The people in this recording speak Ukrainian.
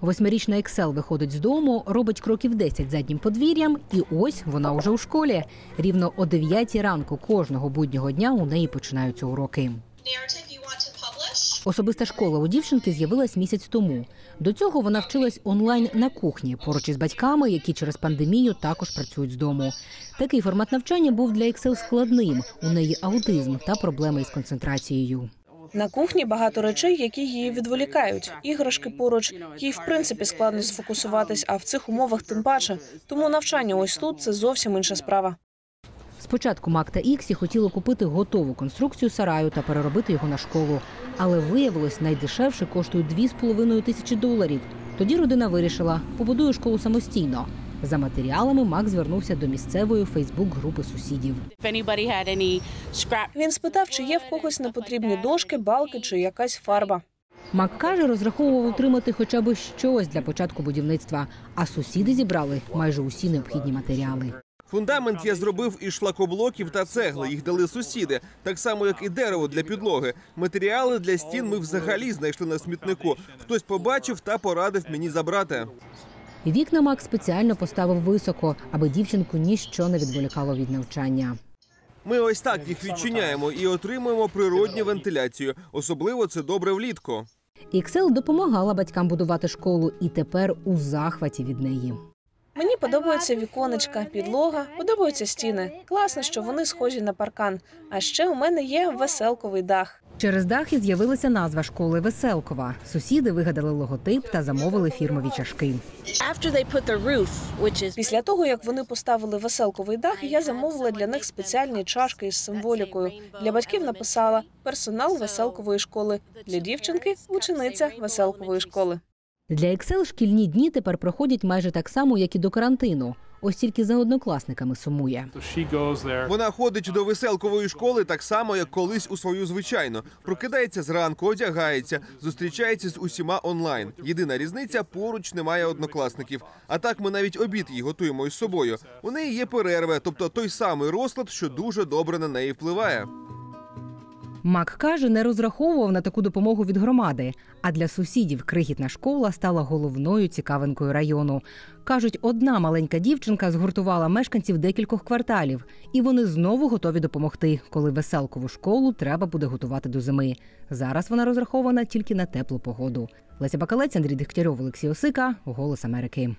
Восьмирічна Ексел виходить з дому, робить кроків 10 заднім подвір'ям, і ось вона уже у школі. Рівно о 9 ранку кожного буднього дня у неї починаються уроки. Особиста школа у дівчинки з'явилась місяць тому. До цього вона вчилась онлайн на кухні поруч із батьками, які через пандемію також працюють з дому. Такий формат навчання був для Ексел складним. У неї аутизм та проблеми із концентрацією. На кухні багато речей, які її відволікають. Іграшки поруч, їй в принципі складно сфокусуватись, а в цих умовах тим паче. Тому навчання ось тут це зовсім інша справа. Спочатку Мак та Іксі хотіли купити готову конструкцію сараю та переробити його на школу. Але виявилось, найдешевше коштує 2,5 тисячі доларів. Тоді родина вирішила, побудує школу самостійно. За матеріалами Мак звернувся до місцевої Фейсбук-групи сусідів. Він спитав, чи є в когось непотрібні дошки, балки чи якась фарба. Мак каже, розраховував отримати хоча б щось для початку будівництва, а сусіди зібрали майже усі необхідні матеріали. Фундамент я зробив із шлакоблоків та цегли. Їх дали сусіди, так само як і дерево для підлоги. Матеріали для стін ми взагалі знайшли на смітнику. Хтось побачив та порадив мені забрати. Вікна Мак спеціально поставив високо, аби дівчинку ніщо не відволікало від навчання. Ми ось так їх відчиняємо і отримуємо природню вентиляцію. Особливо це добре влітку. Іксел допомагала батькам будувати школу і тепер у захваті від неї. Мені подобаються віконечка, підлога, подобаються стіни. Класно, що вони схожі на паркан. А ще у мене є веселковий дах. Через дах і з'явилася назва школи Веселкова. Сусіди вигадали логотип та замовили фірмові чашки. Після того, як вони поставили веселковий дах, я замовила для них спеціальні чашки із символікою. Для батьків написала персонал веселкової школи. Для дівчинки учениця веселкової школи. Для Ексел шкільні дні тепер проходять майже так само, як і до карантину. Ось тільки за однокласниками сумує. Вона ходить до веселкової школи так само, як колись у свою звичайну. Прокидається зранку, одягається, зустрічається з усіма онлайн. Єдина різниця поруч немає однокласників. А так ми навіть обід їй готуємо із собою. У неї є перерви, тобто той самий розклад, що дуже добре на неї впливає. Мак каже, не розраховував на таку допомогу від громади. А для сусідів крихітна школа стала головною цікавинкою району. кажуть, одна маленька дівчинка згуртувала мешканців декількох кварталів, і вони знову готові допомогти, коли веселкову школу треба буде готувати до зими. Зараз вона розрахована тільки на теплу погоду. Леся Бакалець, Андрій Дегтярьов, Олексій Осика, Голос Америки.